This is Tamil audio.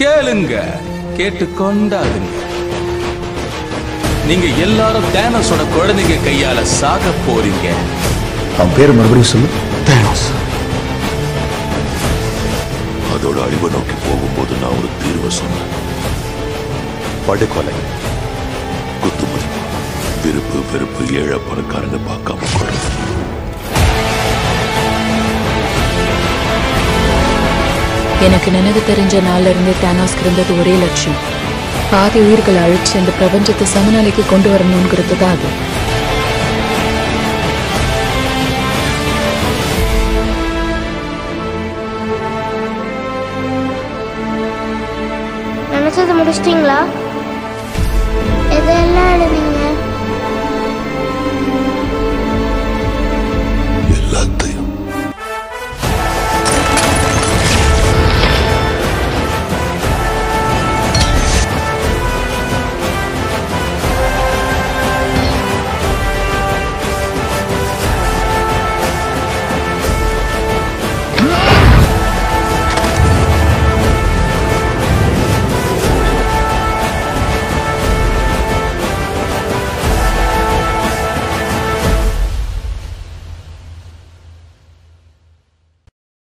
கேளுங்க கேட்டு கொண்டாடுங்க நீங்க எல்லாரும் தேனஸோட குழந்தைங்க கையால சாக போறீங்க. அவன் பேர் மறுபடியும் சொல்லு. தேனஸ். அதோட அழிவை நோக்கி போகும்போது நான் ஒரு தீர்வை சொன்னேன். படுகொலை குத்துமதிப்பு விருப்பு வெறுப்பு ஏழை பணக்காரங்க பார்க்காம எனக்கு நினைவு தெரிஞ்ச நாள்ல இருந்து தானாஸ்க்கு இருந்தது ஒரே லட்சியம். பாதி உயிர்களை அழிச்சு இந்த பிரபஞ்சத்தை சமநிலைக்கு கொண்டு வரணுங்கிறது தான் அது நினைச்சது முடிச்சிட்டீங்களா? எதெல்லாம் எழுதிங்க?